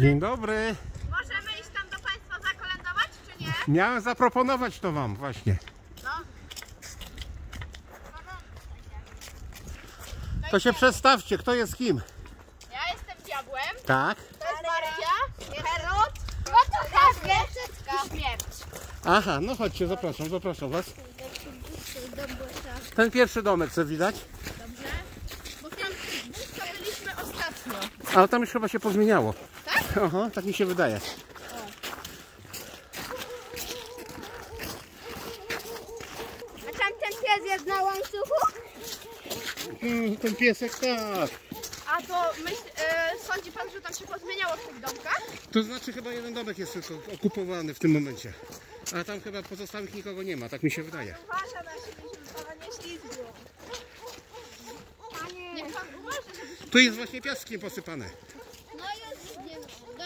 Dzień dobry. Możemy iść tam do Państwa zakolędować, czy nie? Miałem zaproponować to wam właśnie. No. To się przedstawcie, kto jest kim. Ja jestem diabłem, Tak. to jest Marysia, Herod, no to i śmierć. Aha, no chodźcie, zapraszam, zapraszam was. Ten pierwszy domek, co widać. Dobrze? Bo tam byliśmy ostatnio. Ale tam już chyba się pozmieniało. Aha, tak mi się wydaje. A tam ten pies jest na łańcuchu? Mm, ten piesek, tak. A to myśl, e, sądzi Pan, że tam się pozmieniało w tych domkach? To znaczy chyba jeden domek jest tylko okupowany w tym momencie. A tam chyba pozostałych nikogo nie ma, tak mi się wydaje. Uważa na siebie, żeby Pana nie ślizgło. Tu jest właśnie piaskiem posypane. No jest, nie do tej sauny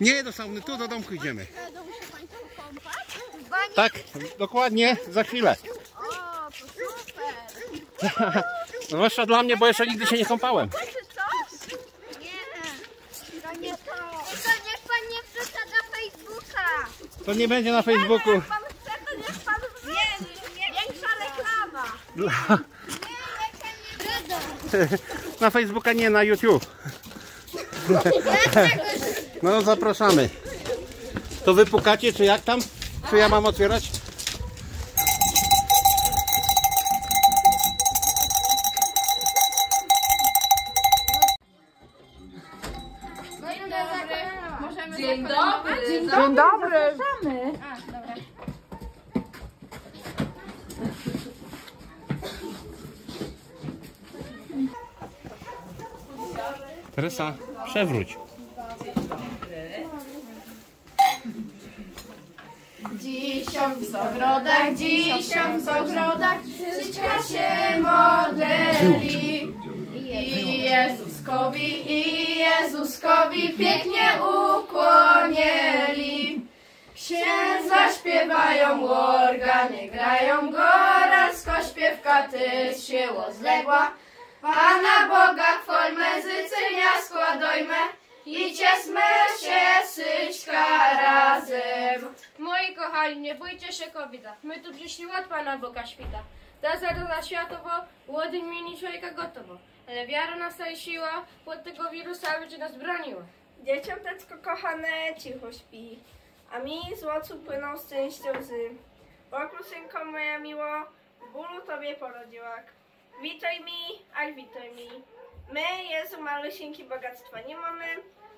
Nie do sauny, tu do domku idziemy. Tak, dokładnie, za chwilę. O, to super. Zwłaszcza dla mnie, bo jeszcze nigdy się nie kąpałem. Czy coś? Nie, to nie to. To niech Pan nie wrzuca na Facebooka. To nie będzie na Facebooku. Nie, nie. Większa reklama. Dla- Nie, niech Pan nie wrzuca. Na Facebooka nie, na YouTube. No zapraszamy. To wy pukacie, czy jak tam? Czy ja mam otwierać? Dzień dobry. Możemy Dzień dobry. Dzień Dzień dobry. A, dobra. Teresa, przewróć. Dzisiom w ogrodach, dzisiom w ogrodach, wszystko się modeli. I Jezuskowi, i Jezuskowi pięknie ukłonieli. Księdza śpiewają, organy grają, góralsko śpiewka też się rozległa. Pana Boga chwalmy, zycynia składojmy, i ciesmy się syćka razem. Moi kochani, nie bójcie się kobieta. My tu przyszli od Pana Boga świta. Ta zaroda światowo, łody mieni człowieka gotowo. Ale wiara nasza i siła, pod tego wirusa będzie nas broniła. Dzieciąteczko kochane, cicho śpi, a mi z łocu płyną szczęście łzy. Pokruszynko moja miło, w bólu tobie porodziłak. Witaj mi, ach witaj mi. My, Jezu, malusieńki bogactwa nie mamy,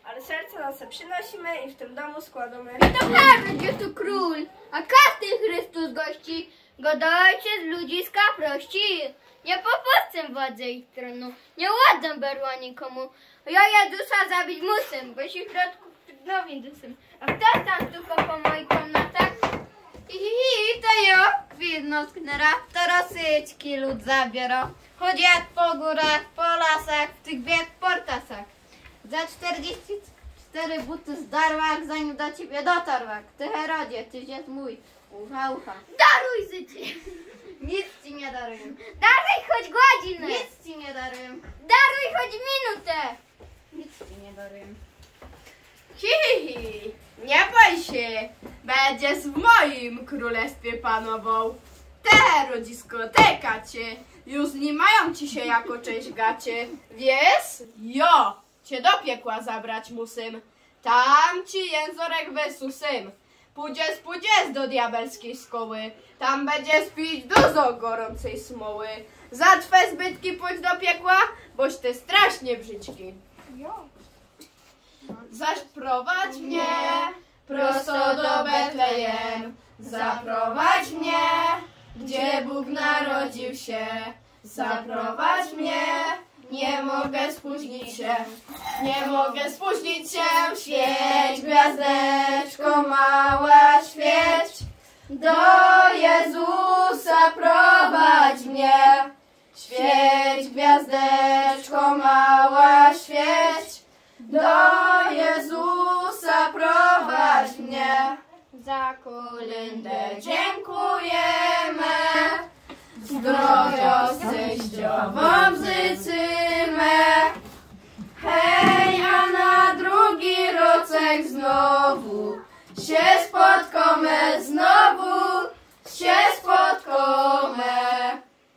ale serce nasze przynosimy i w tym domu składamy. To Herod tu król, a każdy Chrystus gości, go do ojciec ludziska prości. Nie popuszczę władzy ich tronu, nie ładę berła nikomu. Ja Jezusa zabić muszę, bo się w środku nowym dusem. A kto tam tylko po moich komnatach? Hi, hi, hi, to ja, widno sknera, to rosyczki lud zabiera. Chodzi po górach, po lasach, w tych bieg portasach. Za 44 buty zdarłak, zanim do ciebie dotarłak. Ty Herodzie, tyś jest mój. Ucha, ucha. Daruj życie! Nic ci nie daruję. Daruj choć godzinę! Nic ci nie daruję. Daruj choć minutę! Nic ci nie daruję. Hi, hi, hi, nie bój się, będziesz w moim królestwie panował. Te rodzisko, te kacie, już nie mają ci się jako cześć gacie. Wiesz? Jo, cię do piekła zabrać musym. Tam ci jęzorek wysusym. Pójdziesz, pójdziesz do diabelskiej szkoły. Tam będziesz pić dużo gorącej smoły. Za twe zbytki pójdź do piekła, boś ty strasznie brzydki. Zaś prowadź mnie prosto do Betlejem. Zaprowadź mnie, gdzie Bóg narodził się. Zaprowadź mnie, nie mogę spóźnić się. Nie mogę spóźnić się, świeć gwiazdeczko mała, świeć. Do Jezusa prowadź mnie. Świeć gwiazdeczko mała, świeć. Do Jezusa prowadź mnie. Za kolędę Dziękujemy. Zdrowia szczęściową życzymy. Hej, a na drugim wniosek znowu, się spotkamy znowu, się spotkamy.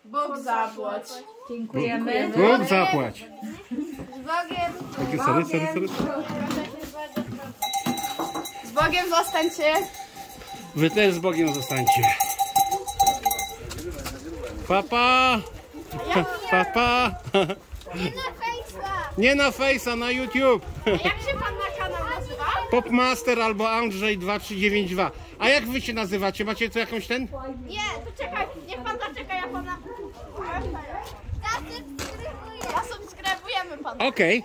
Bóg zapłać. Dziękujemy. Bóg zapłać. Z Bogiem. Takie sorry, sorry, sorry. Z Bogiem zostańcie. Wy też z Bogiem zostańcie. Papa! Papa! Nie na Face'a. Nie na Face'a, na YouTube. Jak się pan na kanał nazywa? Popmaster albo Andrzej 2392. A jak wy się nazywacie? Macie tu jakąś ten? Nie, to czekaj, niech pan zaczeka, ja pana... Zasubskrybujemy pana. Okej.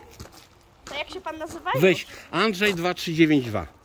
To jak się pan nazywa? Weź Andrzej 2392.